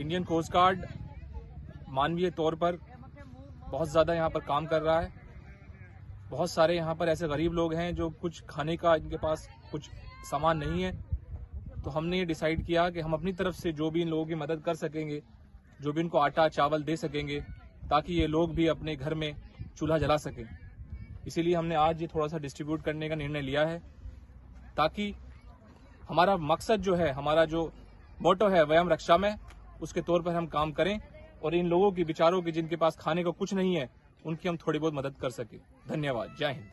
Indian coast guard मानवीय तौर पर बहुत ज़्यादा यहाँ पर काम कर रहा है। बहुत सारे यहाँ पर ऐसे गरीब लोग हैं जो कुछ खाने का इनके पास कुछ सामान नहीं है। तो हमने ये डिसाइड किया कि हम अपनी तरफ़ से जो भी इन लोगों की मदद कर सकेंगे, जो भी इनको आटा, चावल दे सकेंगे, ताकि ये लोग भी अपने घर में चूल्हा जला सकें। इसीलिए हमने आज ये थोड़ा सा डिस्ट्रीब्यूट करने का निर्णय लिया है, ताकि हमारा मकसद जो है, हमारा जो मोटो है, वयम रक्षा में उसके तौर पर हम काम करें और इन लोगों की, विचारों की जिनके पास खाने का कुछ नहीं है, उनकी हम थोड़ी बहुत मदद कर सके। धन्यवाद। जय हिंद।